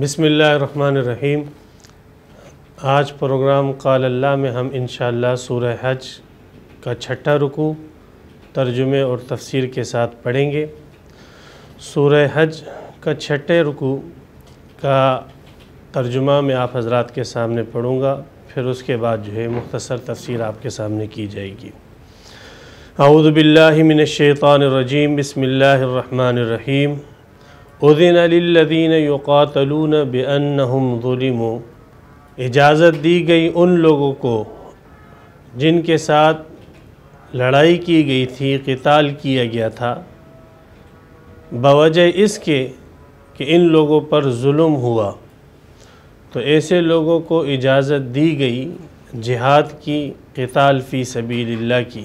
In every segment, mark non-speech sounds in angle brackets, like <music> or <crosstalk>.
بسم اللہ الرحمن الرحیم۔ آج پروگرام قال اللہ میں ہم انشاءاللہ سورہ حج کا چھٹا رکو ترجمے اور تفسیر کے ساتھ پڑھیں گے۔ سورہ حج کا چھٹے رکو کا ترجمہ میں آپ حضرات کے سامنے پڑھوں گا، پھر اس کے بعد جو ہے مختصر تفسیر آپ کے سامنے کی جائے گی۔ اعوذ باللہ من الشیطان الرجیم، بسم اللہ الرحمن الرحیم۔ اذن للذین یقاتلون بانہم ظلموا۔ اجازت دی گئی ان لوگوں کو جن کے ساتھ لڑائی کی گئی تھی، قتال کیا گیا تھا۔ بوجہ اس کے کہ ان لوگوں پر ظلم ہوا۔ تو ایسے لوگوں کو اجازت دی گئی جہاد کی، قتال فی سبیل اللہ کی۔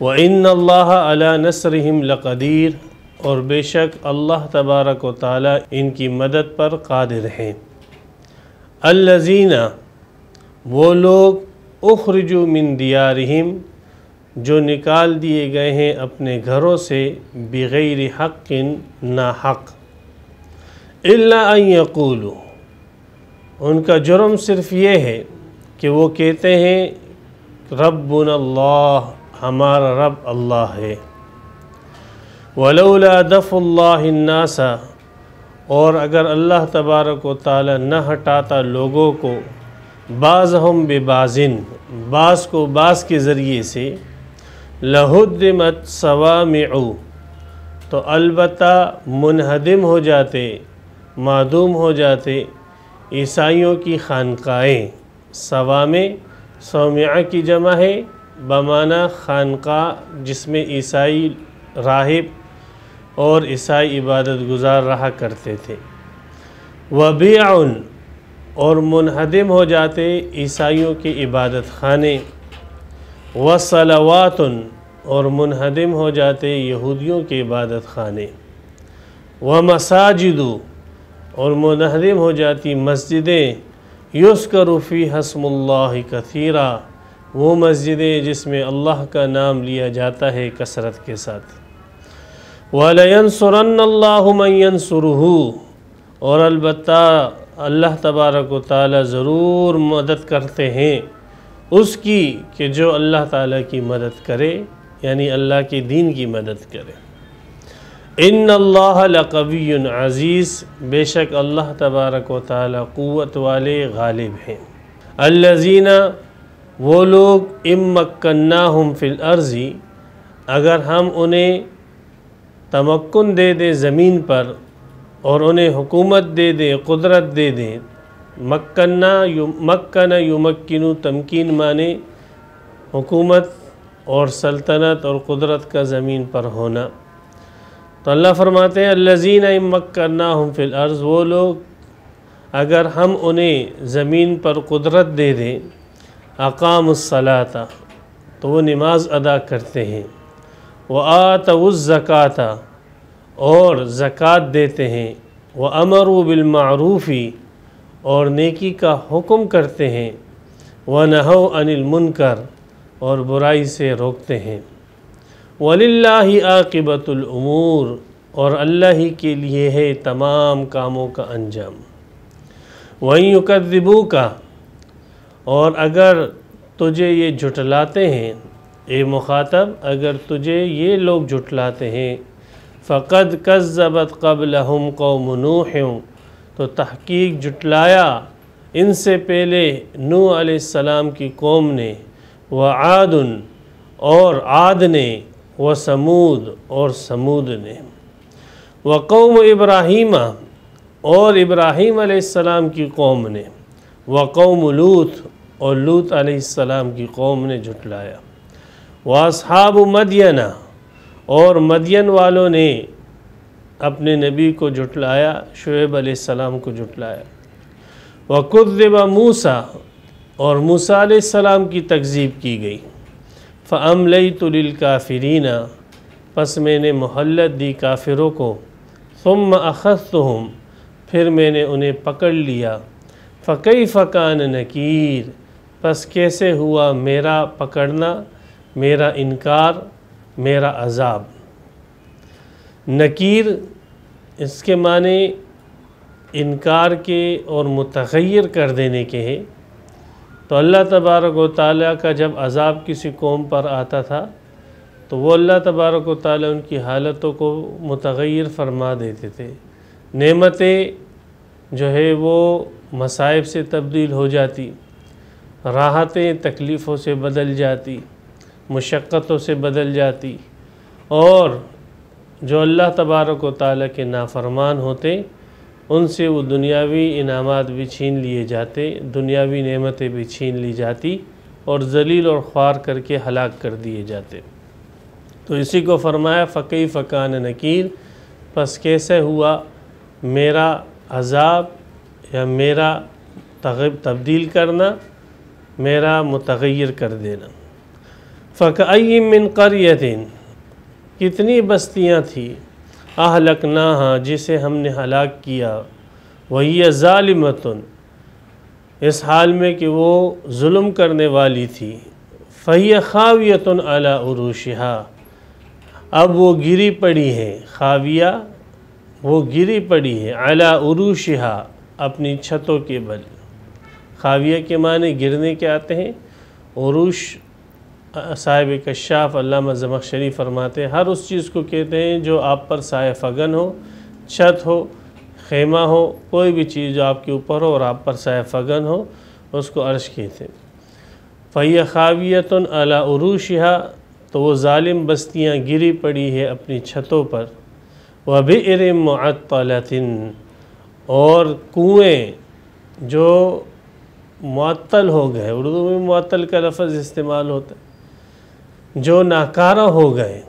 وَإِنَّ اللَّهَ عَلَى نَصْرِهِمْ لَقَدِيرٌ۔ اور بے شک اللہ تبارک و تعالی ان کی مدد پر قادر ہیں۔ الَّذِينَ وہ لوگ، اخرجوا من دیارہم، جو نکال دیے گئے ہیں اپنے گھروں سے بغیر حق نا حق إِلَّا أَن ان کا جرم صرف یہ ہے کہ وہ کہتے ہیں، ربنا اللہ، ہمارا رب اللہ ہے۔ ولولا دف اللہ الناس اور اگر اللہ تبارک و تعالی نہ ہٹاتا لوگوں کو بعض ہم بازن بعض کو بعض کے ذریعے سے، لہدمت صوامع تو البتہ منہدم ہو جاتے، معدوم ہو جاتے عیسائیوں کی خانقاہیں۔ صوامع سومعہ کی جمع ہے، بمعنی خانقاہ جس میں عیسائی راہب اور عیسائی عبادت گزار رہا کرتے تھے۔ وبیع اور منہدم ہو جاتے عیسائیوں کے عبادت خانے۔ وصلوات، اور منہدم ہو جاتے یہودیوں کے عبادت خانے۔ ومساجد، اور منہدم ہو جاتی مسجدیں۔ یسکر فی حسم اللہ کثیرہ وہ مسجدیں جس میں اللہ کا نام لیا جاتا ہے کثرت کے ساتھ۔ وَلَيَنصُرَنَّ اللَّهُ مَنْ يَنصُرُهُ۔ اور البتہ اللہ تبارک و تعالی ضرور مدد کرتے ہیں اس کی کہ جو اللہ تعالیٰ کی مدد کرے یعنی اللہ کے دین کی مدد کرے۔ ان اللہ لقوی عزیز بے شک اللہ تبارک و تعالی قوت والے غالب ہیں۔ الذین وہ لوگ امکناہم فی الارضی اگر ہم انہیں تمکن دے دیں زمین پر اور انہیں حکومت دے دیں قدرت دے دیں مکنہ مکن یمکنو تمکین مانے حکومت اور سلطنت اور قدرت کا زمین پر ہونا۔ تو اللہ فرماتے ہیں، الذین امکناہم فی الارض، وہ لوگ اگر ہم انہیں زمین پر قدرت دے دیں اقام الصلاۃ تو وہ نماز ادا کرتے ہیں۔ وہ آت الزکاتہ اور زکوٰۃ دیتے ہیں۔ وہ امر و بالمعروفی اور نیکی کا حکم کرتے ہیں۔ وہ نہو ان المنکر، اور برائی سے روکتے ہیں۔ وَلِلَّهِ عَاقِبَةُ الْأُمُورِ، اور اللہ ہی کے لیے ہے تمام کاموں کا انجام۔ وہیں یکذبو کا اور اگر تجھے یہ جھٹلاتے ہیں اے مخاطب، اگر تجھے یہ لوگ جھٹلاتے ہیں، فقد کذبت قبلہم قوم نوح، تو تحقیق جھٹلایا ان سے پہلے نو علیہ السلام کی قوم نے وہ اور عاد نے وہ سمود اور سمود نے۔ وہ قوم ابراہیم اور ابراہیم علیہ السلام کی قوم نے وہ قوم لوت اور لوت علیہ السلام کی قوم نے جھٹلایا۔ واصحاب مدینہ اور مدین والوں نے اپنے نبی کو جھٹلایا، شعیب علیہ السلام کو جھٹلایا۔ وَقُذِّبَ موسیٰ اور موسیٰ علیہ السلام کی تکذیب کی گئی۔ فَأَمْلَيْتُ لِلْكَافِرِينَ پس میں نے محلت دی کافروں کو۔ ثُمَّ أَخَذْتُهُمْ، پھر میں نے انہیں پکڑ لیا۔ فَقَيْفَ كَانَ نَكِيرٌ، پس کیسے ہوا میرا پکڑنا؟ میرا انکار، میرا عذاب۔ نکیر اس کے معنی انکار کے اور متغیر کر دینے کے ہیں۔ تو اللہ تبارک و تعالیٰ کا جب عذاب کسی قوم پر آتا تھا، تو وہ اللہ تبارک و تعالیٰ ان کی حالتوں کو متغیر فرما دیتے تھے۔ نعمتیں جو ہے وہ مصائب سے تبدیل ہو جاتی، راحتیں تکلیفوں سے بدل جاتی۔ مشقتوں سے بدل جاتی اور جو اللہ تبارک و تعالیٰ کے نافرمان ہوتے، ان سے وہ دنیاوی انعامات بھی چھین لیے جاتے، دنیاوی نعمتیں بھی چھین لی جاتی اور ذلیل اور خوار کر کے ہلاک کر دیے جاتے۔ تو اسی کو فرمایا، فقی فقان نکیر، پس کیسے ہوا؟ میرا عذاب یا میرا تبدیل کرنا، میرا متغیر کر دینا۔ فقعی من قریتن کتنی بستیاں تھیں؟ اہلکناہا جسے ہم نے ہلاک کیا۔ وہی ظالمتن اس حال میں کہ وہ ظلم کرنے والی تھی۔ فہی خاویتن علی عروشہا اب وہ گری پڑی ہے خاویہ، وہ گری پڑی ہے علی عروشہا اپنی چھتوں کے بل۔ خاویہ کے معنی گرنے کے آتے ہیں، عروش صاحب کشاف علامہ زمخشری فرماتے ہیں، ہر اس چیز کو کہتے ہیں جو آپ پر سائے فگن ہو، چھت ہو، خیمہ ہو، کوئی بھی چیز جو آپ کے اوپر ہو اور آپ پر سائے فگن ہو، اس کو عرش کہتے ہیں۔ فیہ خاویتن علی عروشہ تو وہ ظالم بستیاں گری پڑی ہے اپنی چھتوں پر۔ وہ بھی معطلتن، اور کنویں جو معطل ہو گئے، اردو میں معطل کا لفظ استعمال ہوتا ہے۔ جو ناکارہ ہو گئے،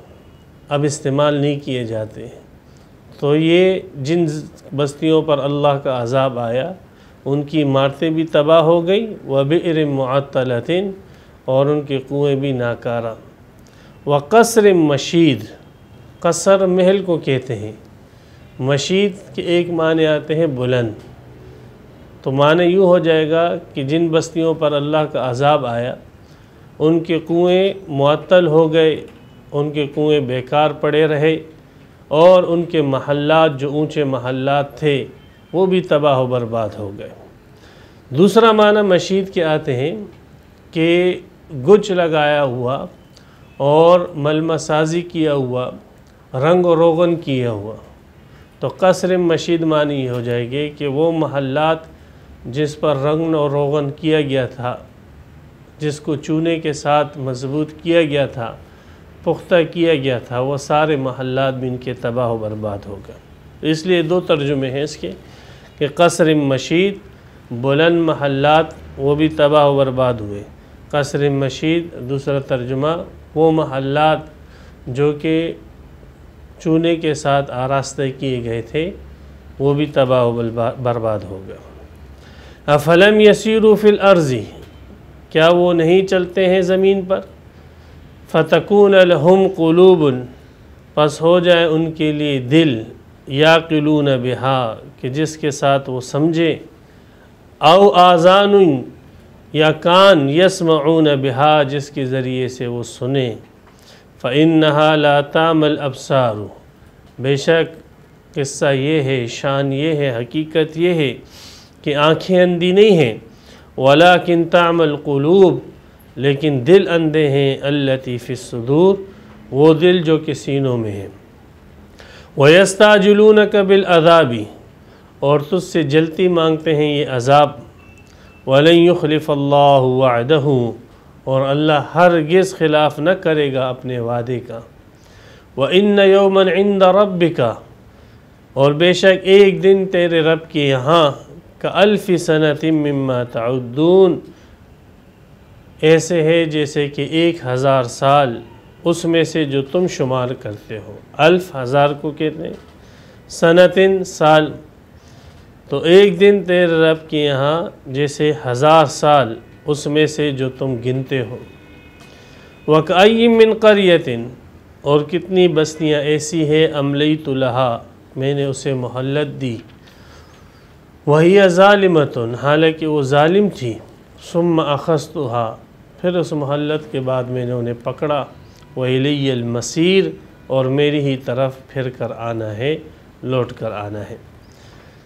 اب استعمال نہیں کیے جاتے۔ تو یہ جن بستیوں پر اللہ کا عذاب آیا، ان کی عمارتیں بھی تباہ ہو گئی وہ بھی معطلتن، اور ان کے کنویں بھی ناکارہ۔ و قصر مشید قصر محل کو کہتے ہیں۔ مشید کے ایک معنی آتے ہیں بلند۔ تو معنی یوں ہو جائے گا کہ جن بستیوں پر اللہ کا عذاب آیا ان کے کنویں معطل ہو گئے، ان کے کنویں بیکار پڑے رہے اور ان کے محلات جو اونچے محلات تھے، وہ بھی تباہ و برباد ہو گئے۔ دوسرا معنی مشید کے آتے ہیں کہ گچ لگایا ہوا اور ملمہ سازی کیا ہوا، رنگ و روغن کیا ہوا۔ تو قصر مشید معنی یہ ہو جائے گی کہ وہ محلات جس پر رنگ و روغن کیا گیا تھا جس کو چونے کے ساتھ مضبوط کیا گیا تھا، پختہ کیا گیا تھا، وہ سارے محلات بھی ان کے تباہ و برباد ہو گئے۔ اس لیے دو ترجمے ہیں اس کے کہ قصر مشید بلند محلات وہ بھی تباہ و برباد ہوئے۔ قصر مشید دوسرا ترجمہ وہ محلات جو کہ چونے کے ساتھ آراستہ کیے گئے تھے، وہ بھی تباہ و برباد ہو گئے۔ افلم یسیرو فی الارضی کیا وہ نہیں چلتے ہیں زمین پر؟ فتقون الحم قلوب پس ہو جائے ان کے لیے دل یا قلون بہا، کہ جس کے ساتھ وہ سمجھے۔ او آزان یا کان یسمعون بہا، جس کے ذریعے سے وہ سنیں فَإِنَّهَا لَا تَعْمَ الْأَبْصَارُ بے شک قصہ یہ ہے، شان یہ ہے، حقیقت یہ ہے کہ آنکھیں اندھی نہیں ہیں۔ وَلَكِنْ تَعْمَ الْقُلُوب، لیکن دل اندھے ہیں، الَّتِي فِي وہ دل جو کہ سینوں میں ہیں وَيَسْتَعْجِلُونَكَ بِالْعَذَابِ، اور تجھ سے جلتی مانگتے ہیں یہ عذاب۔ وَلَنْ يُخْلِفَ اللَّهُ وَعْدَهُ، اور اللہ ہرگز خلاف نہ کرے گا اپنے وعدے کا۔ وَإِنَّ يَوْمًا عِنْدَ رَبِّكَ، اور بے شک ایک دن تیرے رب کے یہاں الف صنعت مما تعدون۔ ایسے ہے جیسے کہ ایک ہزار سال اس میں سے جو تم شمار کرتے ہو۔ الف ہزار کو کہتے ہیں۔ صنعتن سال۔ تو ایک دن تیرے رب کے یہاں جیسے ہزار سال اس میں سے جو تم گنتے ہو۔ وقعی من قریتن اور کتنی بستیاں ایسی ہے عملی طلحہ میں نے اسے محلت دی۔ وہی ظالمتن، حالانکہ وہ ظالم تھی۔ ثم اخذتها پھر اس محلت کے بعد میں نے انہیں پکڑا۔ وہی المسیر اور میری ہی طرف پھر کر آنا ہے، لوٹ کر آنا ہے۔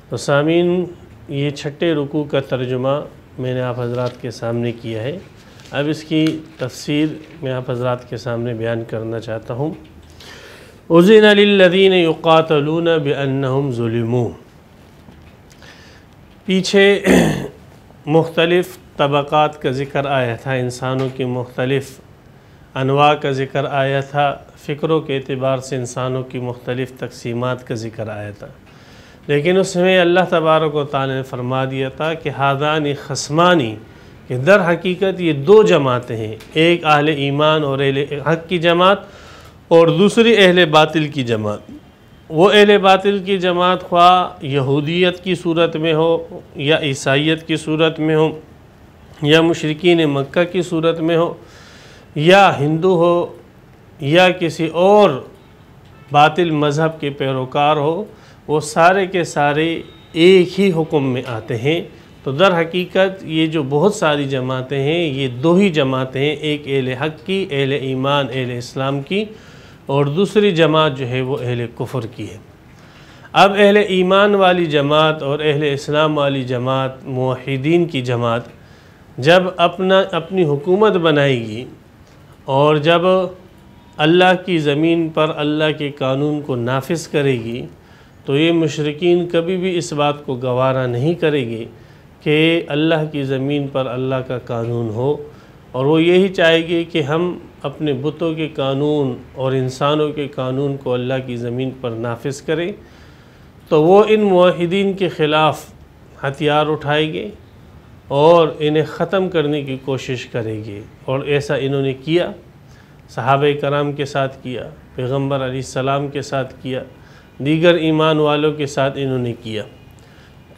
تو سامعین، یہ چھٹے رکوع کا ترجمہ میں نے آپ حضرات کے سامنے کیا ہے۔ اب اس کی تفسیر میں آپ حضرات کے سامنے بیان کرنا چاہتا ہوں۔ اذن للذین یقاتلون بانہم ظلموا پیچھے <clears throat> مختلف طبقات کا ذکر آیا تھا، انسانوں کی مختلف انواع کا ذکر آیا تھا، فکروں کے اعتبار سے انسانوں کی مختلف تقسیمات کا ذکر آیا تھا۔ لیکن اس میں اللہ تبارک و تعالی نے فرما دیا تھا کہ حادانی خسمانی کہ در حقیقت یہ دو جماعتیں ہیں، ایک اہل ایمان اور اہل حق کی جماعت اور دوسری اہل باطل کی جماعت۔ وہ اہل باطل کی جماعت خواہ یہودیت کی صورت میں ہو یا عیسائیت کی صورت میں ہو یا مشرقین مکہ کی صورت میں ہو یا ہندو ہو یا کسی اور باطل مذہب کے پیروکار ہو، وہ سارے کے سارے ایک ہی حکم میں آتے ہیں۔ تو در حقیقت یہ جو بہت ساری جماعتیں ہیں، یہ دو ہی جماعتیں ہیں، ایک اہل حق کی، اہل ایمان، اہل اسلام کی۔ اور دوسری جماعت جو ہے وہ اہل کفر کی ہے۔ اب اہل ایمان والی جماعت اور اہل اسلام والی جماعت، موحدین کی جماعت جب اپنا، اپنی حکومت بنائے گی اور جب اللہ کی زمین پر اللہ کے قانون کو نافذ کرے گی، تو یہ مشرقین کبھی بھی اس بات کو گوارا نہیں کرے گی کہ اللہ کی زمین پر اللہ کا قانون ہو۔ اور وہ یہی چاہے گی کہ ہم اپنے بتوں کے قانون اور انسانوں کے قانون کو اللہ کی زمین پر نافذ کریں تو وہ ان معاہدین کے خلاف ہتھیار اٹھائے گے اور انہیں ختم کرنے کی کوشش کرے گے اور ایسا انہوں نے کیا، صحابہ کرام کے ساتھ کیا، پیغمبر علیہ السلام کے ساتھ کیا، دیگر ایمان والوں کے ساتھ انہوں نے کیا۔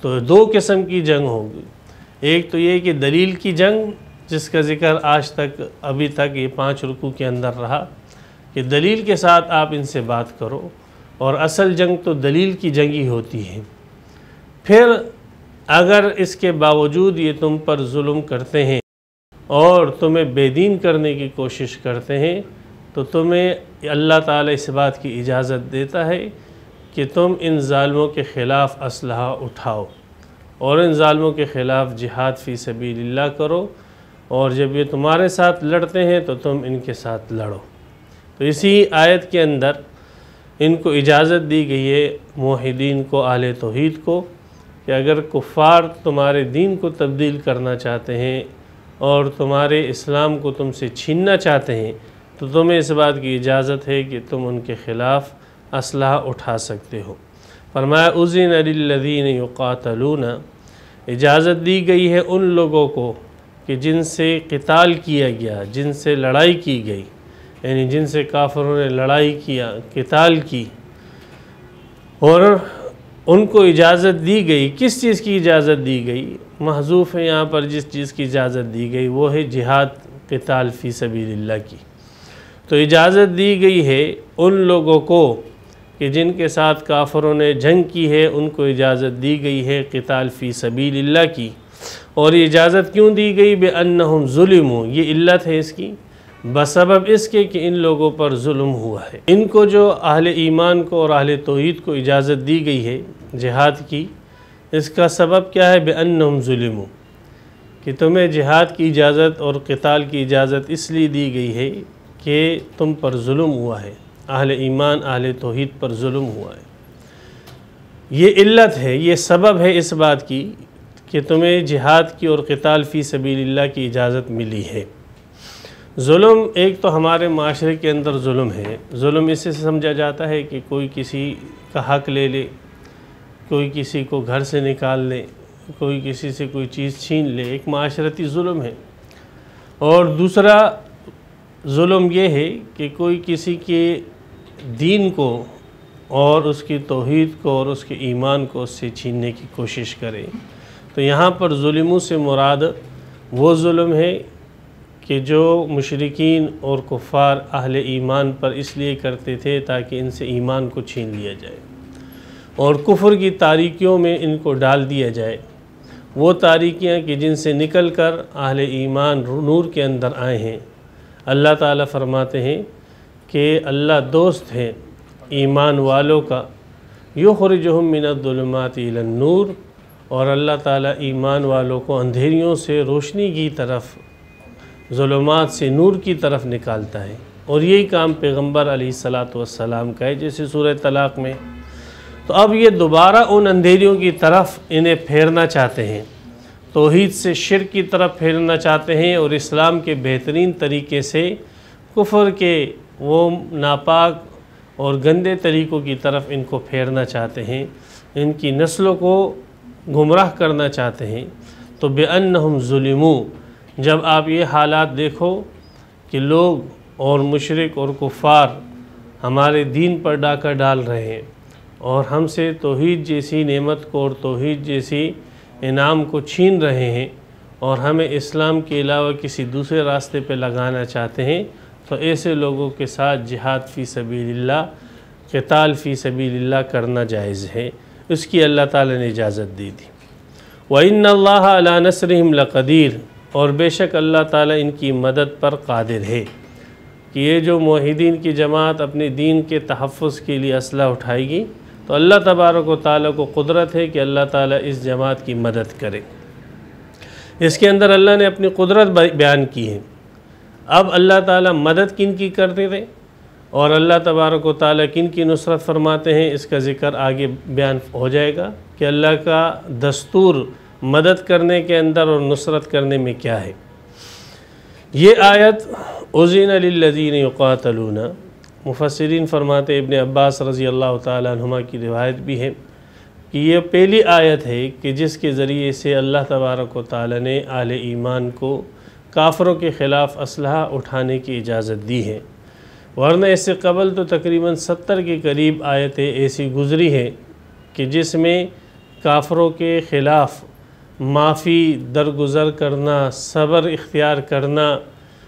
تو دو قسم کی جنگ ہوگی ایک تو یہ کہ دلیل کی جنگ جس کا ذکر آج تک ابھی تک یہ پانچ رکوع کے اندر رہا کہ دلیل کے ساتھ آپ ان سے بات کرو اور اصل جنگ تو دلیل کی جنگ ہی ہوتی ہے۔ پھر اگر اس کے باوجود یہ تم پر ظلم کرتے ہیں اور تمہیں بے دین کرنے کی کوشش کرتے ہیں، تو تمہیں اللہ تعالیٰ اس بات کی اجازت دیتا ہے کہ تم ان ظالموں کے خلاف اسلحہ اٹھاؤ اور ان ظالموں کے خلاف جہاد فی سبیل اللہ کرو۔ اور جب یہ تمہارے ساتھ لڑتے ہیں تو تم ان کے ساتھ لڑو۔ تو اسی آیت کے اندر ان کو اجازت دی گئی ہے، موحدین کو اہل توحید کو، کہ اگر کفار تمہارے دین کو تبدیل کرنا چاہتے ہیں اور تمہارے اسلام کو تم سے چھیننا چاہتے ہیں، تو تمہیں اس بات کی اجازت ہے کہ تم ان کے خلاف اسلحہ اٹھا سکتے ہو۔ فرمایا عزین للذین یقاتلون۔ اجازت دی گئی ہے ان لوگوں کو کہ جن سے قتال کیا گیا، جن سے لڑائی کی گئی یعنی جن سے کافروں نے لڑائی کیا، قتال کی، اور ان کو اجازت دی گئی۔ کس چیز کی اجازت دی گئی؟ محضوف ہے یہاں پر جس چیز کی اجازت دی گئی، وہ ہے جہاد، قتال فی سبیل اللہ کی۔ تو اجازت دی گئی ہے ان لوگوں کو کہ جن کے ساتھ کافروں نے جنگ کی ہے، ان کو اجازت دی گئی ہے قتال فی سبیل اللہ کی۔ اور یہ اجازت کیوں دی گئی بے انہم ظلم یہ علت ہے اس کی۔ بسبب اس کے کہ ان لوگوں پر ظلم ہوا ہے۔ ان کو جو اہل ایمان کو اور اہل توحید کو اجازت دی گئی ہے جہاد کی، اس کا سبب کیا ہے؟ بے انہم ظلم کہ تمہیں جہاد کی اجازت اور قتال کی اجازت اس لیے دی گئی ہے کہ تم پر ظلم ہوا ہے۔ اہل ایمان، اہل توحید پر ظلم ہوا ہے۔ یہ علت ہے، یہ سبب ہے اس بات کی کہ تمہیں جہاد کی اور قتال فی سبیل اللہ کی اجازت ملی ہے۔ ظلم ایک تو ہمارے معاشرے کے اندر ظلم ہے۔ ظلم اس سے سمجھا جاتا ہے کہ کوئی کسی کا حق لے لے، کوئی کسی کو گھر سے نکال لے، کوئی کسی سے کوئی چیز چھین لے۔ ایک معاشرتی ظلم ہے۔ اور دوسرا ظلم یہ ہے کہ کوئی کسی کے دین کو اور اس کی توحید کو اور اس کے ایمان کو اس سے چھیننے کی کوشش کرے۔ تو یہاں پر ظلموں سے مراد وہ ظلم ہے کہ جو مشرقین اور کفار اہل ایمان پر اس لیے کرتے تھے تاکہ ان سے ایمان کو چھین لیا جائے اور کفر کی تاریکیوں میں ان کو ڈال دیا جائے وہ تاریکیاں کہ جن سے نکل کر اہل ایمان نور کے اندر آئے ہیں۔ اللہ تعالیٰ فرماتے ہیں کہ اللہ دوست ہے ایمان والوں کا۔ یخرجہم من الظلمات الى النور۔ اور اللہ تعالیٰ ایمان والوں کو اندھیریوں سے روشنی کی طرف، ظلمات سے نور کی طرف نکالتا ہے۔ اور یہی کام پیغمبر علیہ السلاۃ والسلام کا ہے، جیسے سورہ طلاق میں۔ تو اب یہ دوبارہ ان اندھیریوں کی طرف انہیں پھیرنا چاہتے ہیں۔ توحید سے شرک کی طرف پھیرنا چاہتے ہیں اور اسلام کے بہترین طریقے سے کفر کے وہ ناپاک اور گندے طریقوں کی طرف ان کو پھیرنا چاہتے ہیں۔ ان کی نسلوں کو گمراہ کرنا چاہتے ہیں، تو بے انہم ظلموں جب آپ یہ حالات دیکھو کہ لوگ اور مشرق اور کفار ہمارے دین پر ڈاکہ ڈال رہے ہیں، اور ہم سے توحید جیسی نعمت کو اور توحید جیسی انعام کو چھین رہے ہیں، اور ہمیں اسلام کے علاوہ کسی دوسرے راستے پہ لگانا چاہتے ہیں، تو ایسے لوگوں کے ساتھ جہاد فی سبیل اللہ، قتال فی سبیل اللہ کرنا جائز ہے۔ اس کی اللہ تعالیٰ نے اجازت دی تھی۔ وَإِنَّ اللَّهَ عَلَى نَصْرِهِمْ لَقَدِيرٌ۔ اور بے شک اللہ تعالیٰ ان کی مدد پر قادر ہے کہ یہ جو معاہدین کی جماعت اپنے دین کے تحفظ کے لیے اسلحہ اٹھائے گی، تو اللہ تبارک و تعالیٰ کو قدرت ہے کہ اللہ تعالیٰ اس جماعت کی مدد کرے۔ اس کے اندر اللہ نے اپنی قدرت بیان کی ہے۔ اب اللہ تعالیٰ مدد کن کی کرتے تھے؟ اور اللہ تبارک و تعالیٰ کن کی نصرت فرماتے ہیں؟ اس کا ذکر آگے بیان ہو جائے گا کہ اللہ کا دستور مدد کرنے کے اندر اور نصرت کرنے میں کیا ہے۔ یہ آیت عزین للذین یقاتلون۔ مفسرین فرماتے ابن عباس رضی اللہ تعالیٰ عنہما کی روایت بھی ہے کہ یہ پہلی آیت ہے کہ جس کے ذریعے سے اللہ تبارک و تعالیٰ نے اہل ایمان کو کافروں کے خلاف اسلحہ اٹھانے کی اجازت دی ہے۔ ورنہ اس سے قبل تو تقریباً ستر کے قریب آیتیں ایسی گزری ہیں کہ جس میں کافروں کے خلاف معافی، درگزر کرنا، صبر اختیار کرنا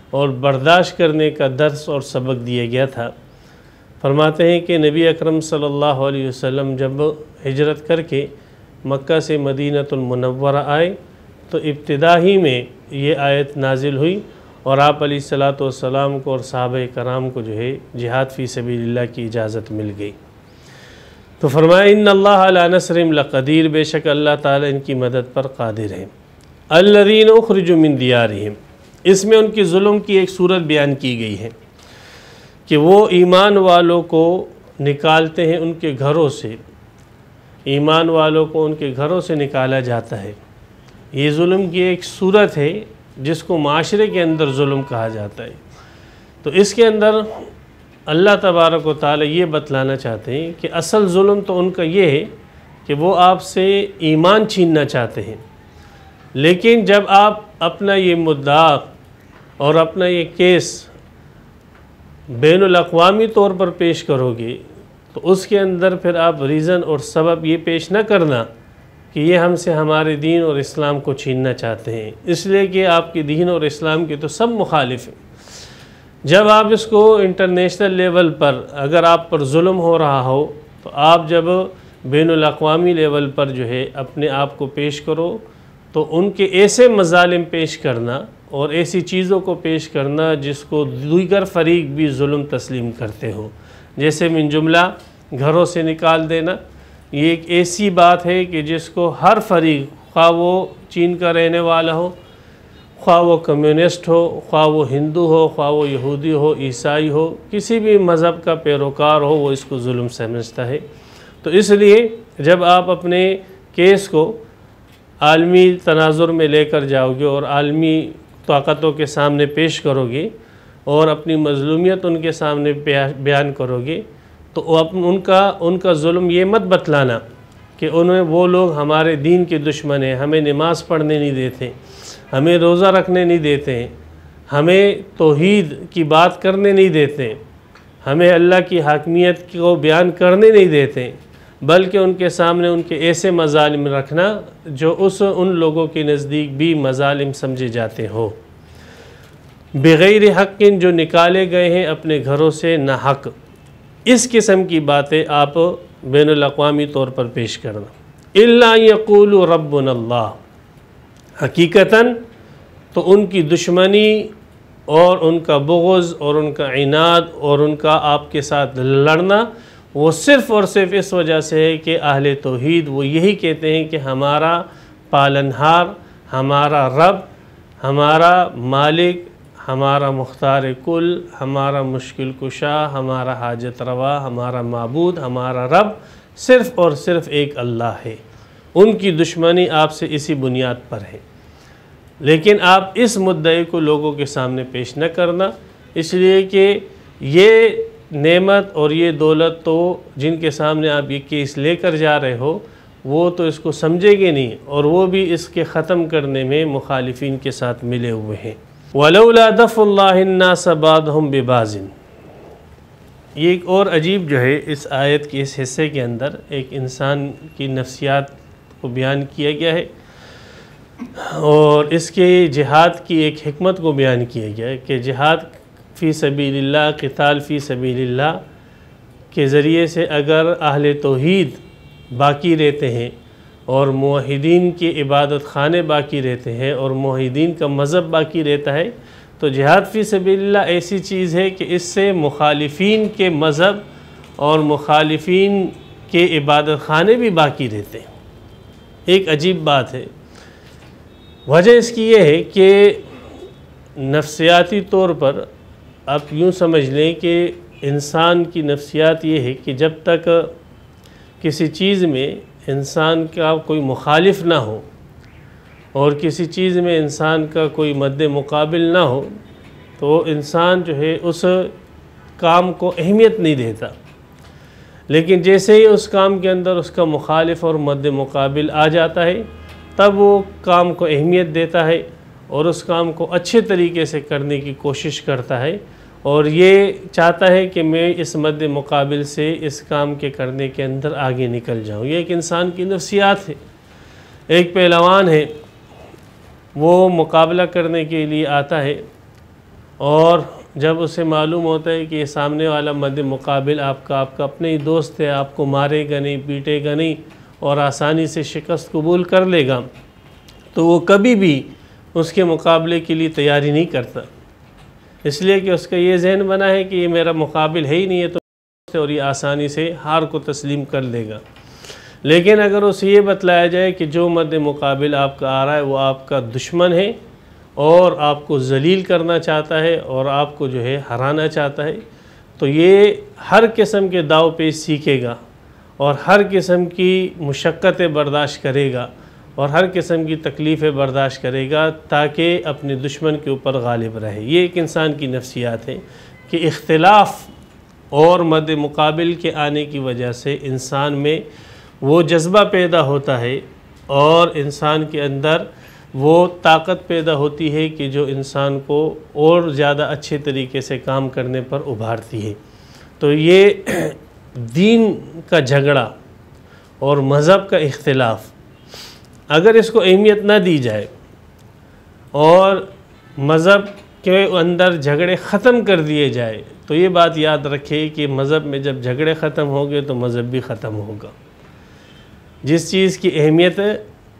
اور برداشت کرنے کا درس اور سبق دیا گیا تھا۔ فرماتے ہیں کہ نبی اکرم صلی اللہ علیہ وسلم جب ہجرت کر کے مکہ سے مدینہ المنورہ آئے تو ابتدا ہی میں یہ آیت نازل ہوئی۔ اور آپ علیہ السلاۃ والسلام کو اور صحابہ کرام کو جو ہے جہاد فی سبیل اللہ کی اجازت مل گئی۔ تو فرمایا، ان اللہ علیہ نصرم لقدیر، بے شک اللہ تعالیٰ ان کی مدد پر قادر ہے الذین اخرج من دیارہم، اس میں ان کی ظلم کی ایک صورت بیان کی گئی ہے کہ وہ ایمان والوں کو نکالتے ہیں ان کے گھروں سے۔ ایمان والوں کو ان کے گھروں سے نکالا جاتا ہے۔ یہ ظلم کی ایک صورت ہے جس کو معاشرے کے اندر ظلم کہا جاتا ہے۔ تو اس کے اندر اللہ تبارک و تعالی یہ بتلانا چاہتے ہیں کہ اصل ظلم تو ان کا یہ ہے کہ وہ آپ سے ایمان چھیننا چاہتے ہیں۔ لیکن جب آپ اپنا یہ مدعا اور اپنا یہ کیس بین الاقوامی طور پر پیش کرو گے تو اس کے اندر پھر آپ ریزن اور سبب یہ پیش نہ کرنا کہ یہ ہم سے ہمارے دین اور اسلام کو چھیننا چاہتے ہیں۔ اس لیے کہ آپ کے دین اور اسلام کے تو سب مخالف ہیں۔ جب آپ اس کو انٹرنیشنل لیول پر اگر آپ پر ظلم ہو رہا ہو، تو آپ جب بین الاقوامی لیول پر جو ہے اپنے آپ کو پیش کرو، تو ان کے ایسے مظالم پیش کرنا اور ایسی چیزوں کو پیش کرنا جس کو دیگر فریق بھی ظلم تسلیم کرتے ہو جیسے من جملہ، گھروں سے نکال دینا۔ یہ ایک ایسی بات ہے کہ جس کو ہر فریق خواہ وہ چین کا رہنے والا ہو، خواہ وہ کمیونسٹ ہو، خواہ وہ ہندو ہو، خواہ وہ یہودی ہو، عیسائی ہو، کسی بھی مذہب کا پیروکار ہو، وہ اس کو ظلم سمجھتا ہے۔ تو اس لیے جب آپ اپنے کیس کو عالمی تناظر میں لے کر جاؤ گے اور عالمی طاقتوں کے سامنے پیش کرو گے اور اپنی مظلومیت ان کے سامنے بیان کرو گے تو ان کا ان کا ظلم یہ مت بتلانا کہ انہیں وہ لوگ ہمارے دین کے دشمن ہیں، ہمیں نماز پڑھنے نہیں دیتے، ہمیں روزہ رکھنے نہیں دیتے، ہمیں توحید کی بات کرنے نہیں دیتے، ہمیں اللہ کی حاکمیت کو بیان کرنے نہیں دیتے، بلکہ ان کے سامنے ان کے ایسے مظالم رکھنا جو اس ان لوگوں کے نزدیک بھی مظالم سمجھے جاتے ہو۔ بغیر حق جو نکالے گئے ہیں اپنے گھروں سے نہ حق اس قسم کی باتیں آپ بین الاقوامی طور پر پیش کرنا۔ اللہ یقول رب اللہ۔ حقیقتاً تو ان کی دشمنی اور ان کا بغض اور ان کا عناد اور ان کا آپ کے ساتھ لڑنا وہ صرف اور صرف اس وجہ سے ہے کہ اہل توحید وہ یہی کہتے ہیں کہ ہمارا پالنہار، ہمارا رب، ہمارا مالک ہمارا مختار کل، ہمارا مشکل کشا، ہمارا حاجت روا، ہمارا معبود، ہمارا رب صرف اور صرف ایک اللہ ہے۔ ان کی دشمنی آپ سے اسی بنیاد پر ہے۔ لیکن آپ اس مدعے کو لوگوں کے سامنے پیش نہ کرنا۔ اس لیے کہ یہ نعمت اور یہ دولت تو جن کے سامنے آپ یہ کیس لے کر جا رہے ہو، وہ تو اس کو سمجھے گے نہیں اور وہ بھی اس کے ختم کرنے میں مخالفین کے ساتھ ملے ہوئے ہیں۔ وَلَوْلَا دَفُ اللَّهِ النَّاسَ بَعْدْهُمْ بِبَازٍ یہ ایک اور عجیب جو ہے، اس آیت کے اس حصے کے اندر ایک انسان کی نفسیات کو بیان کیا گیا ہے۔ اور اس کے جہاد کی ایک حکمت کو بیان کیا گیا ہے کہ جہاد فی سبیل اللہ، قتال فی سبیل اللہ کے ذریعے سے اگر اہل توحید باقی رہتے ہیں اور معاہدین کی عبادت خانے باقی رہتے ہیں اور معاہدین کا مذہب باقی رہتا ہے۔ تو جہاد فی سبیل اللہ ایسی چیز ہے کہ اس سے مخالفین کے مذہب اور مخالفین کے عبادت خانے بھی باقی رہتے ہیں۔ ایک عجیب بات ہے۔ وجہ اس کی یہ ہے کہ نفسیاتی طور پر آپ یوں سمجھ لیں کہ انسان کی نفسیات یہ ہے کہ جب تک کسی چیز میں انسان کا کوئی مخالف نہ ہو اور کسی چیز میں انسان کا کوئی مد مقابل نہ ہو، تو انسان جو ہے اس کام کو اہمیت نہیں دیتا۔ لیکن جیسے ہی اس کام کے اندر اس کا مخالف اور مد مقابل آ جاتا ہے، تب وہ کام کو اہمیت دیتا ہے اور اس کام کو اچھے طریقے سے کرنے کی کوشش کرتا ہے۔ اور یہ چاہتا ہے کہ میں اس مد مقابل سے اس کام کے کرنے کے اندر آگے نکل جاؤں۔ یہ ایک انسان کی نفسیات ہے۔ ایک پہلوان ہے۔ وہ مقابلہ کرنے کے لیے آتا ہے اور جب اسے معلوم ہوتا ہے کہ یہ سامنے والا مد مقابل آپ کا آپ کا اپنے ہی دوست ہے، آپ کو مارے گا نہیں، پیٹے گا نہیں اور آسانی سے شکست قبول کر لے گا، تو وہ کبھی بھی اس کے مقابلے کے لیے تیاری نہیں کرتا۔ اس لیے کہ اس کا یہ ذہن بنا ہے کہ یہ میرا مقابل ہے ہی نہیں ہے تو اور یہ آسانی سے ہار کو تسلیم کر لے گا۔ لیکن اگر اسے یہ بتلایا جائے کہ جو مد مقابل آپ کا آ رہا ہے، وہ آپ کا دشمن ہے اور آپ کو ذلیل کرنا چاہتا ہے اور آپ کو جو ہے ہرانا چاہتا ہے، تو یہ ہر قسم کے داؤ پیش سیکھے گا اور ہر قسم کی مشقتیں برداشت کرے گا۔ اور ہر قسم کی تکلیفیں برداشت کرے گا تاکہ اپنے دشمن کے اوپر غالب رہے۔ یہ ایک انسان کی نفسیات ہے کہ اختلاف اور مد مقابل کے آنے کی وجہ سے انسان میں وہ جذبہ پیدا ہوتا ہے اور انسان کے اندر وہ طاقت پیدا ہوتی ہے کہ جو انسان کو اور زیادہ اچھے طریقے سے کام کرنے پر ابھارتی ہے۔ تو یہ دین کا جھگڑا اور مذہب کا اختلاف اگر اس کو اہمیت نہ دی جائے اور مذہب کے اندر جھگڑے ختم کر دیے جائے، تو یہ بات یاد رکھے کہ مذہب میں جب جھگڑے ختم ہوں گے تو مذہب بھی ختم ہوگا۔ جس چیز کی اہمیت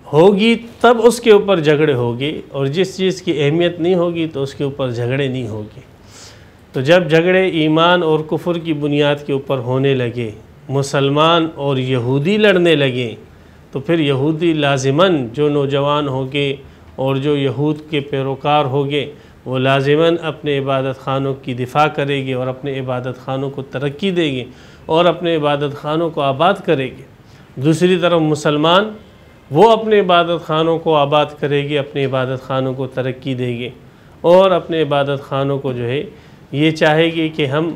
ہوگی تب اس کے اوپر جھگڑے ہوگی اور جس چیز کی اہمیت نہیں ہوگی تو اس کے اوپر جھگڑے نہیں ہوگی تو جب جھگڑے ایمان اور کفر کی بنیاد کے اوپر ہونے لگے، مسلمان اور یہودی لڑنے لگے تو پھر یہودی لازماً جو نوجوان ہوگے اور جو یہود کے پیروکار ہوگے وہ لازماً اپنے عبادت خانوں کی دفاع کرے گے اور اپنے عبادت خانوں کو ترقی دے گے اور اپنے عبادت خانوں کو آباد کرے گے۔ دوسری طرف مسلمان وہ اپنے عبادت خانوں کو آباد کرے گے، اپنے عبادت خانوں کو ترقی دے گے اور اپنے عبادت خانوں کو جو ہے، یہ چاہے گی کہ ہم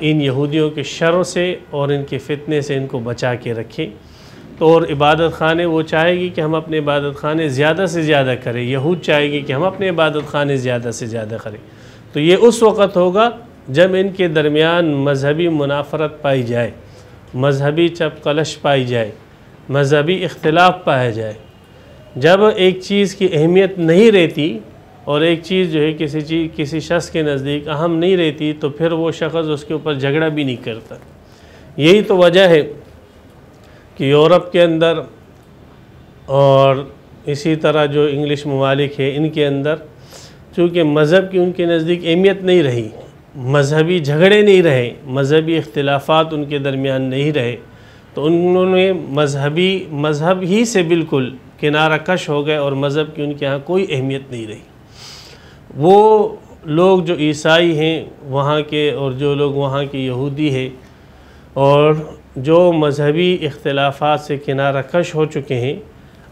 ان یہودیوں کے شر سے اور ان کے فتنے سے ان کو بچا کے رکھیں۔ تو اور عبادت خانے، وہ چاہے گی کہ ہم اپنے عبادت خانے زیادہ سے زیادہ کریں۔ یہود چاہے گی کہ ہم اپنے عبادت خانے زیادہ سے زیادہ کریں۔ تو یہ اس وقت ہوگا جب ان کے درمیان مذہبی منافرت پائی جائے، مذہبی چپ کلش پائی جائے، مذہبی اختلاف پایا جائے۔ جب ایک چیز کی اہمیت نہیں رہتی اور ایک چیز جو ہے کسی چیز، کسی شخص کے نزدیک اہم نہیں رہتی، تو پھر وہ شخص اس کے اوپر جھگڑا بھی نہیں کرتا۔ یہی تو وجہ ہے کہ یورپ کے اندر اور اسی طرح جو انگلش ممالک ہے ان کے اندر، چونکہ مذہب کی ان کے نزدیک اہمیت نہیں رہی، مذہبی جھگڑے نہیں رہے، مذہبی اختلافات ان کے درمیان نہیں رہے، تو انہوں نے مذہبی، مذہب ہی سے بالکل کنارہ کش ہو گئے اور مذہب کی ان کے ہاں کوئی اہمیت نہیں رہی۔ وہ لوگ جو عیسائی ہیں، وہاں کے اور جو لوگ وہاں کے یہودی ہیں اور جو مذہبی اختلافات سے کنارہ کش ہو چکے ہیں،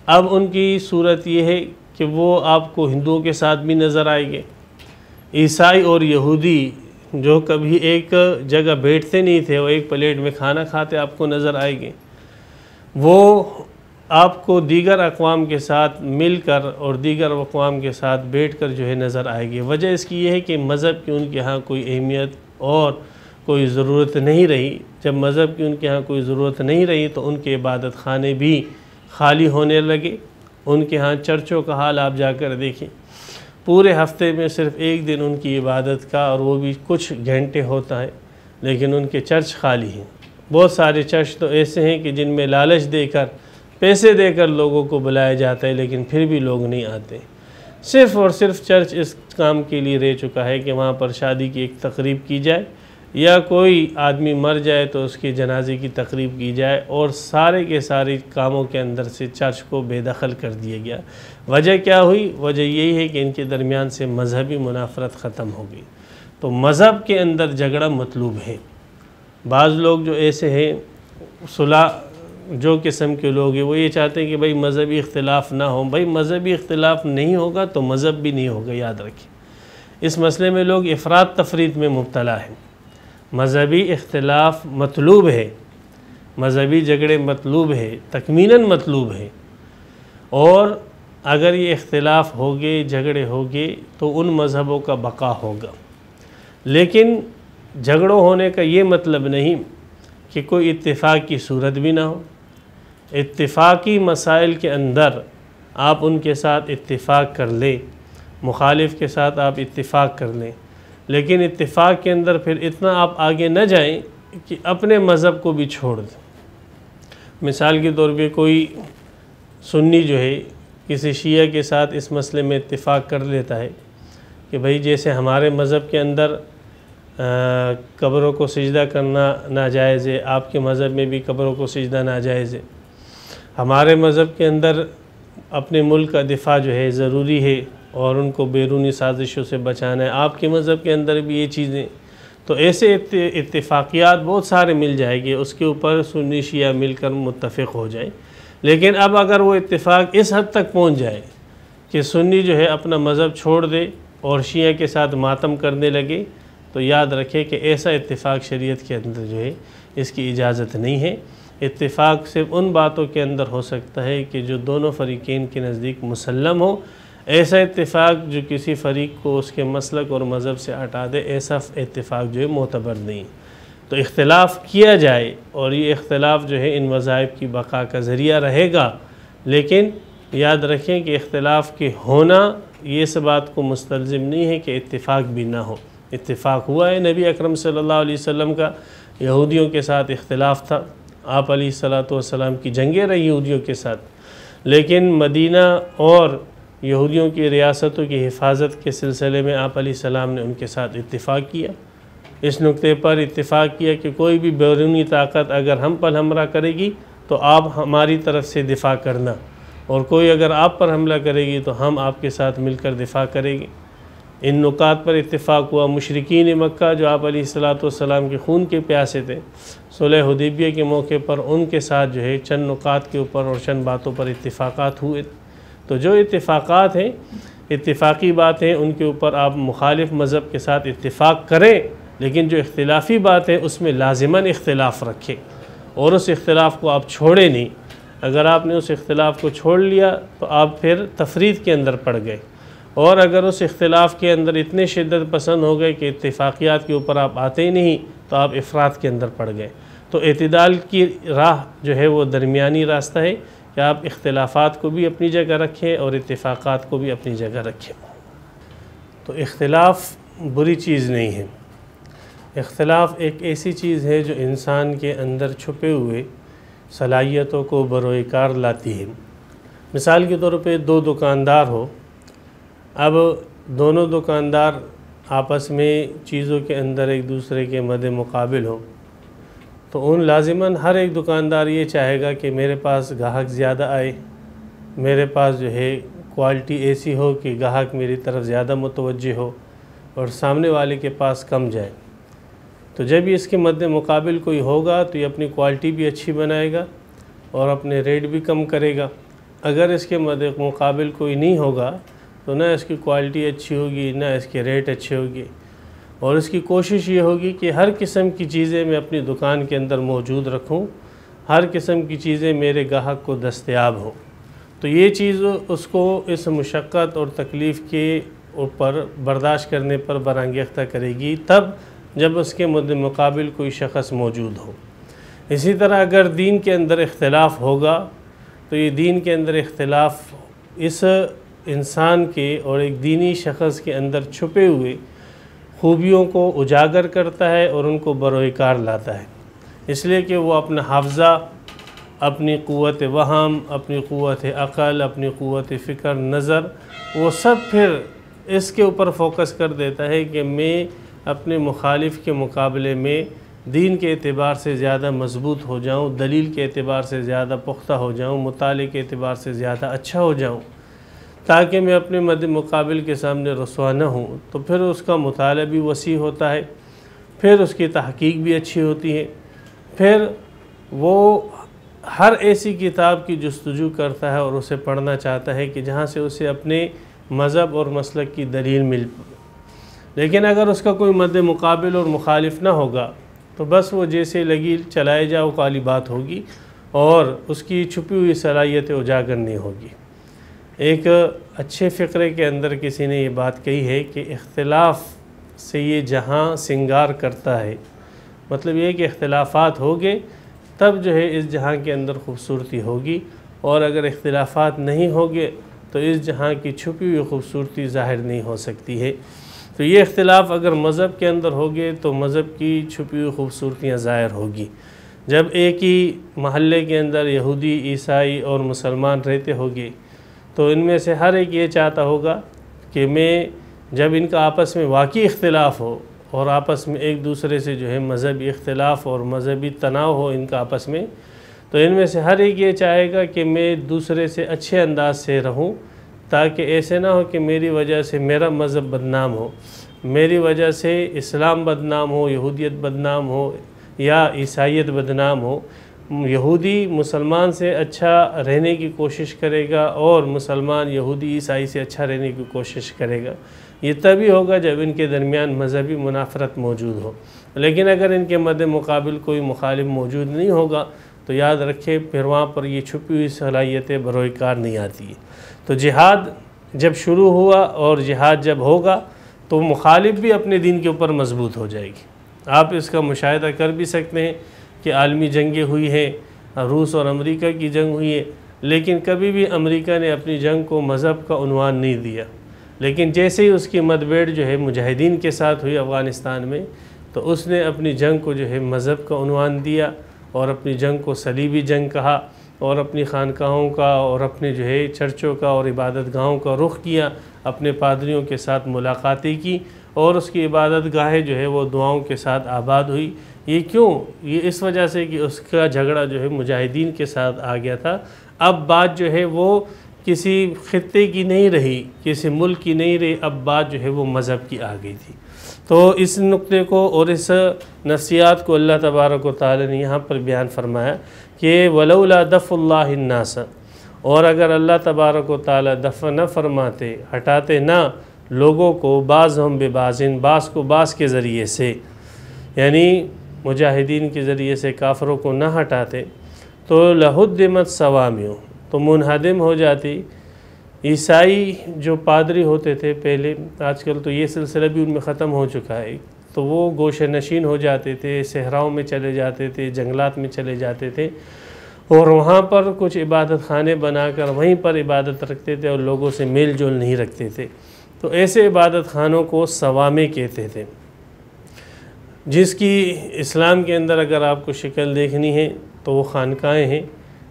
اب ان کی صورت یہ ہے کہ وہ آپ کو ہندوؤں کے ساتھ بھی نظر آئے گے۔ عیسائی اور یہودی جو کبھی ایک جگہ بیٹھتے نہیں تھے وہ ایک پلیٹ میں کھانا کھاتے آپ کو نظر آئے گے۔ وہ آپ کو دیگر اقوام کے ساتھ مل کر اور دیگر اقوام کے ساتھ بیٹھ کر جو ہے نظر آئے گی وجہ اس کی یہ ہے کہ مذہب کی ان کے ہاں کوئی اہمیت اور کوئی ضرورت نہیں رہی۔ جب مذہب کی ان کے ہاں کوئی ضرورت نہیں رہی تو ان کے عبادت خانے بھی خالی ہونے لگے۔ ان کے ہاں چرچوں کا حال آپ جا کر دیکھیں۔ پورے ہفتے میں صرف ایک دن ان کی عبادت کا اور وہ بھی کچھ گھنٹے ہوتا ہے، لیکن ان کے چرچ خالی ہیں۔ بہت سارے چرچ تو ایسے ہیں کہ جن میں لالچ دے کر، پیسے دے کر لوگوں کو بلایا جاتا ہے، لیکن پھر بھی لوگ نہیں آتے۔ صرف اور صرف چرچ اس کام کے لیے رہ چکا ہے کہ وہاں پر شادی کی ایک تقریب کی جائے۔ یا کوئی آدمی مر جائے تو اس کی جنازے کی تقریب کی جائے اور سارے کے سارے کاموں کے اندر سے چرچ کو بے دخل کر دیا گیا۔ وجہ کیا ہوئی؟ وجہ یہی ہے کہ ان کے درمیان سے مذہبی منافرت ختم ہو گئی۔ تو مذہب کے اندر جھگڑا مطلوب ہے۔ بعض لوگ جو ایسے ہیں، صلاح جو قسم کے لوگ ہیں، وہ یہ چاہتے ہیں کہ بھئی مذہبی اختلاف نہ ہو بھئی مذہبی اختلاف نہیں ہوگا تو مذہب بھی نہیں ہوگا، یاد رکھیں۔ اس مسئلے میں لوگ افراد تفرید میں مبتلا ہیں۔ مذہبی اختلاف مطلوب ہے۔ مذہبی جھگڑے مطلوب ہے تکمیناً مطلوب ہے اور اگر یہ اختلاف ہوگے، جھگڑے ہوگے، تو ان مذہبوں کا بقا ہوگا۔ لیکن جھگڑوں ہونے کا یہ مطلب نہیں کہ کوئی اتفاق کی صورت بھی نہ ہو۔ اتفاقی مسائل کے اندر آپ ان کے ساتھ اتفاق کر لیں، مخالف کے ساتھ آپ اتفاق کر لیں۔ لیکن اتفاق کے اندر پھر اتنا آپ آگے نہ جائیں کہ اپنے مذہب کو بھی چھوڑ دیں۔ مثال کے طور پہ کوئی سنی جو ہے، کسی شیعہ کے ساتھ اس مسئلے میں اتفاق کر لیتا ہے کہ بھئی جیسے ہمارے مذہب کے اندر قبروں کو سجدہ کرنا ناجائز ہے، آپ کے مذہب میں بھی قبروں کو سجدہ ناجائز ہے۔ ہمارے مذہب کے اندر اپنے ملک کا دفاع جو ہے ضروری ہے۔ اور ان کو بیرونی سازشوں سے بچانا ہے۔ آپ کے مذہب کے اندر بھی یہ چیزیں۔ تو ایسے اتفاقیات بہت سارے مل جائے گی اس کے اوپر سنی شیعہ مل کر متفق ہو جائیں۔ لیکن اب اگر وہ اتفاق اس حد تک پہنچ جائے کہ سنی جو ہے اپنا مذہب چھوڑ دے اور شیعہ کے ساتھ ماتم کرنے لگے، تو یاد رکھے کہ ایسا اتفاق شریعت کے اندر جو ہے اس کی اجازت نہیں ہے۔ اتفاق صرف ان باتوں کے اندر ہو سکتا ہے کہ جو دونوں فریقین کے نزدیک مسلم ہو ایسا اتفاق جو کسی فریق کو اس کے مسلک اور مذہب سے ہٹا دے، ایسا اتفاق جو ہے معتبر نہیں۔ تو اختلاف کیا جائے اور یہ اختلاف جو ہے ان مذاہب کی بقا کا ذریعہ رہے گا۔ لیکن یاد رکھیں کہ اختلاف کے ہونا یہ اس بات کو مستلزم نہیں ہے کہ اتفاق بھی نہ ہو۔ اتفاق ہوا ہے نبی اکرم صلی اللہ علیہ وسلم کا۔ یہودیوں کے ساتھ اختلاف تھا۔ آپ علیہ السلام کی جنگیں رہی یہودیوں کے ساتھ۔ لیکن مدینہ اور یہودیوں کی ریاستوں کی حفاظت کے سلسلے میں آپ علیہ السلام نے ان کے ساتھ اتفاق کیا۔ اس نقطے پر اتفاق کیا کہ کوئی بھی بیرونی طاقت اگر ہم پر حملہ کرے گی تو آپ ہماری طرف سے دفاع کرنا۔ اور کوئی اگر آپ پر حملہ کرے گی تو ہم آپ کے ساتھ مل کر دفاع کریں گے۔ ان نکات پر اتفاق ہوا۔ مشرقین مکہ جو آپ علیہ السلاۃ والسلام کے خون کے پیاسے تھے، صلح حدیبیہ کے موقع پر ان کے ساتھ جو ہے چند نکات کے اوپر اور چند باتوں پر اتفاقات ہوئے۔ تو جو اتفاقات ہیں، اتفاقی بات ہیں، ان کے اوپر آپ مخالف مذہب کے ساتھ اتفاق کریں، لیکن جو اختلافی بات ہے اس میں لازماً اختلاف رکھیں۔ اور اس اختلاف کو آپ چھوڑیں نہیں۔ اگر آپ نے اس اختلاف کو چھوڑ لیا، تو آپ پھر تفرید کے اندر پڑ گئے۔ اور اگر اس اختلاف کے اندر اتنے شدت پسند ہو گئے کہ اتفاقیات کے اوپر آپ آتے ہی نہیں، تو آپ افراد کے اندر پڑ گئے۔ تو اعتدال کی راہ جو ہے، وہ درمیانی راستہ ہے۔ کہ آپ اختلافات کو بھی اپنی جگہ رکھیں اور اتفاقات کو بھی اپنی جگہ رکھیں۔ تو اختلاف بری چیز نہیں ہے۔ اختلاف ایک ایسی چیز ہے جو انسان کے اندر چھپے ہوئے صلاحیتوں کو بروئے کار لاتی ہے۔ مثال کے طور پہ دو دکاندار ہو۔ اب دونوں دکاندار آپس میں چیزوں کے اندر ایک دوسرے کے مد مقابل ہوں۔ تو ان لازماً ہر ایک دکاندار یہ چاہے گا کہ میرے پاس گاہک زیادہ آئے۔ میرے پاس جو ہے کوالٹی ایسی ہو کہ گاہک میری طرف زیادہ متوجہ ہو اور سامنے والے کے پاس کم جائے۔ تو جب اس کے مد مقابل کوئی ہوگا تو یہ اپنی کوالٹی بھی اچھی بنائے گا اور اپنے ریٹ بھی کم کرے گا۔ اگر اس کے مد مقابل کوئی نہیں ہوگا تو نہ اس کی کوالٹی اچھی ہوگی، نہ اس کے ریٹ اچھے ہوگی اور اس کی کوشش یہ ہوگی کہ ہر قسم کی چیزیں میں اپنی دکان کے اندر موجود رکھوں، ہر قسم کی چیزیں میرے گاہک کو دستیاب ہوں۔ تو یہ چیز اس کو اس مشقت اور تکلیف کے اوپر برداشت کرنے پر برانگیختہ کرے گی تب جب اس کے مد مقابل کوئی شخص موجود ہو۔ اسی طرح اگر دین کے اندر اختلاف ہوگا، تو یہ دین کے اندر اختلاف اس انسان کے اور ایک دینی شخص کے اندر چھپے ہوئے خوبیوں کو اجاگر کرتا ہے اور ان کو بروئے کار لاتا ہے۔ اس لیے کہ وہ اپنا حافظہ، اپنی قوت وہم، اپنی قوت عقل، اپنی قوت فکر، نظر، وہ سب پھر اس کے اوپر فوکس کر دیتا ہے کہ میں اپنے مخالف کے مقابلے میں دین کے اعتبار سے زیادہ مضبوط ہو جاؤں، دلیل کے اعتبار سے زیادہ پختہ ہو جاؤں، مطالعے کے اعتبار سے زیادہ اچھا ہو جاؤں۔ تاکہ میں اپنے مد مقابل کے سامنے رسوا نہ ہوں، تو پھر اس کا مطالعہ بھی وسیع ہوتا ہے، پھر اس کی تحقیق بھی اچھی ہوتی ہے، پھر وہ ہر ایسی کتاب کی جستجو کرتا ہے اور اسے پڑھنا چاہتا ہے کہ جہاں سے اسے اپنے مذہب اور مسلک کی دلیل مل لیکن اگر اس کا کوئی مد مقابل اور مخالف نہ ہوگا، تو بس وہ جیسے لگی چلائے جاؤ والی بات ہوگی اور اس کی چھپی ہوئی صلاحیت اجاگر نہیں ہوگی۔ ایک اچھے فقرے کے اندر کسی نے یہ بات کہی ہے کہ اختلاف سے یہ جہاں سنگار کرتا ہے مطلب یہ کہ اختلافات ہوگے تب جو ہے اس جہاں کے اندر خوبصورتی ہوگی، اور اگر اختلافات نہیں ہوگے تو اس جہاں کی چھپی ہوئی خوبصورتی ظاہر نہیں ہو سکتی ہے۔ تو یہ اختلاف اگر مذہب کے اندر ہوگے تو مذہب کی چھپی ہوئی خوبصورتیاں ظاہر ہوگی۔ جب ایک ہی محلے کے اندر یہودی، عیسائی اور مسلمان رہتے ہوگے تو ان میں سے ہر ایک یہ چاہتا ہوگا کہ میں جب ان کا آپس میں واقعی اختلاف ہو اور آپس میں ایک دوسرے سے جو ہے مذہبی اختلاف اور مذہبی تناؤ ہو ان کا آپس میں، تو ان میں سے ہر ایک یہ چاہے گا کہ میں دوسرے سے اچھے انداز سے رہوں تاکہ ایسے نہ ہو کہ میری وجہ سے میرا مذہب بدنام ہو، میری وجہ سے اسلام بدنام ہو، یہودیت بدنام ہو یا عیسائیت بدنام ہو۔ یہودی مسلمان سے اچھا رہنے کی کوشش کرے گا اور مسلمان یہودی عیسائی سے اچھا رہنے کی کوشش کرے گا۔ یہ تبھی ہوگا جب ان کے درمیان مذہبی منافرت موجود ہو۔ لیکن اگر ان کے مد مقابل کوئی مخالف موجود نہیں ہوگا، تو یاد رکھے پھر وہاں پر یہ چھپی ہوئی صلاحیتیں بروئے کار نہیں آتی تو جہاد جب شروع ہوا اور جہاد جب ہوگا، تو مخالف بھی اپنے دین کے اوپر مضبوط ہو جائے گی۔ آپ اس کا مشاہدہ کر بھی سکتے ہیں۔ کہ عالمی جنگیں ہوئی ہیں، روس اور امریکہ کی جنگ ہوئی ہے لیکن کبھی بھی امریکہ نے اپنی جنگ کو مذہب کا عنوان نہیں دیا۔ لیکن جیسے ہی اس کی مدبیڑ جو ہے مجاہدین کے ساتھ ہوئی افغانستان میں، تو اس نے اپنی جنگ کو جو ہے مذہب کا عنوان دیا اور اپنی جنگ کو صلیبی جنگ کہا اور اپنی خانقاہوں کا اور اپنے جو ہے چرچوں کا اور عبادت گاہوں کا رخ کیا، اپنے پادریوں کے ساتھ ملاقاتیں کی اور اس کی عبادت گاہیں جو ہے وہ دعاؤں کے ساتھ آباد ہوئی۔ یہ کیوں؟ یہ اس وجہ سے کہ اس کا جھگڑا جو ہے مجاہدین کے ساتھ آ گیا تھا۔ اب بات جو ہے وہ کسی خطے کی نہیں رہی، کسی ملک کی نہیں رہی، اب بات جو ہے وہ مذہب کی آ گئی تھی۔ تو اس نقطے کو اور اس نفسیات کو اللہ تبارک و تعالی نے یہاں پر بیان فرمایا کہ ولولا دف اللہ الناس۔ اور اگر اللہ تبارک و تعالی دفع نہ فرماتے، ہٹاتے نہ لوگوں کو، بعض ہم بے بازن بعض کو بعض کے ذریعے سے۔ یعنی مجاہدین کے ذریعے سے کافروں کو نہ ہٹاتے، تو لہدمت سوامیوں، تو منہدم ہو جاتی۔ عیسائی جو پادری ہوتے تھے پہلے، آج کل تو یہ سلسلہ بھی ان میں ختم ہو چکا ہے۔ تو وہ گوشہ نشین ہو جاتے تھے، صحراؤں میں چلے جاتے تھے، جنگلات میں چلے جاتے تھے۔ اور وہاں پر کچھ عبادت خانے بنا کر وہیں پر عبادت رکھتے تھے اور لوگوں سے میل جول نہیں رکھتے تھے۔ تو ایسے عبادت خانوں کو سوامے کہتے تھے۔ جس کی اسلام کے اندر اگر آپ کو شکل دیکھنی ہے تو وہ خانقاہیں ہیں۔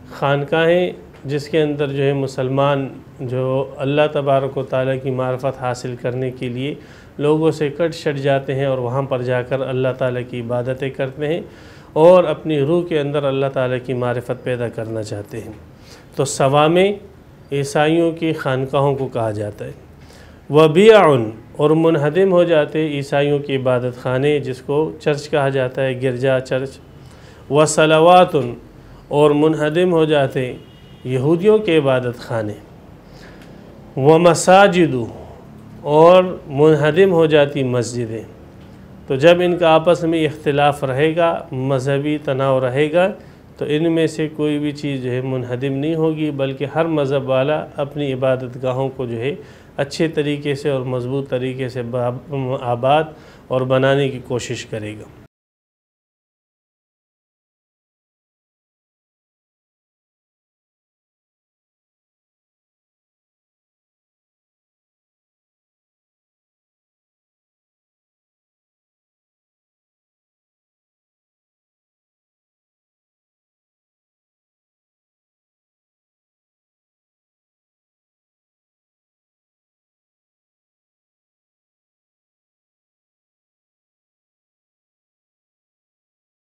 خانقاہیں جس کے اندر جو ہے مسلمان جو اللہ تبارک و تعالیٰ کی معرفت حاصل کرنے کے لیے لوگوں سے کٹ شٹ جاتے ہیں اور وہاں پر جا کر اللہ تعالیٰ کی عبادتیں کرتے ہیں اور اپنی روح کے اندر اللہ تعالیٰ کی معرفت پیدا کرنا چاہتے ہیں۔ تو سوامے عیسائیوں کی خانقاہوں کو کہا جاتا ہے۔ وبیعن اور منہدم ہو جاتے عیسائیوں کی عبادت خانے، جس کو چرچ کہا جاتا ہے، گرجا چرچ۔ و صلواتن اور منہدم ہو جاتے یہودیوں کے عبادت خانے۔ و مساجد اور منہدم ہو جاتی مسجدیں۔ تو جب ان کا آپس میں اختلاف رہے گا، مذہبی تناؤ رہے گا، تو ان میں سے کوئی بھی چیز جو ہے منہدم نہیں ہوگی، بلکہ ہر مذہب والا اپنی عبادت گاہوں کو جو ہے اچھے طریقے سے اور مضبوط طریقے سے آباد اور بنانے کی کوشش کرے گا۔